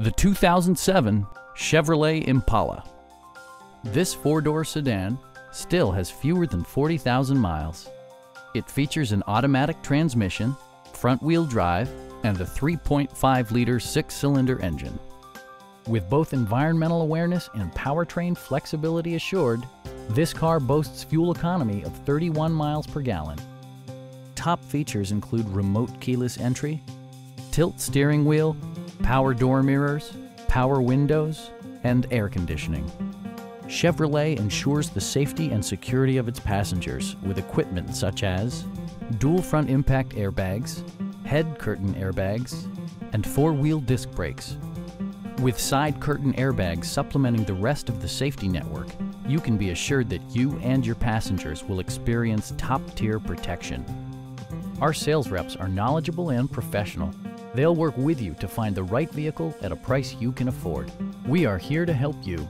The 2007 Chevrolet Impala. This four-door sedan still has fewer than 40,000 miles. It features an automatic transmission, front-wheel drive, and a 3.5-liter six-cylinder engine. With both environmental awareness and powertrain flexibility assured, this car boasts fuel economy of 31 miles per gallon. Top features include remote keyless entry, tilt steering wheel, power door mirrors, power windows, and air conditioning. Chevrolet ensures the safety and security of its passengers with equipment such as dual front impact airbags, head curtain airbags, and four-wheel disc brakes. With side curtain airbags supplementing the rest of the safety network, you can be assured that you and your passengers will experience top-tier protection. Our sales reps are knowledgeable and professional. They'll work with you to find the right vehicle at a price you can afford. We are here to help you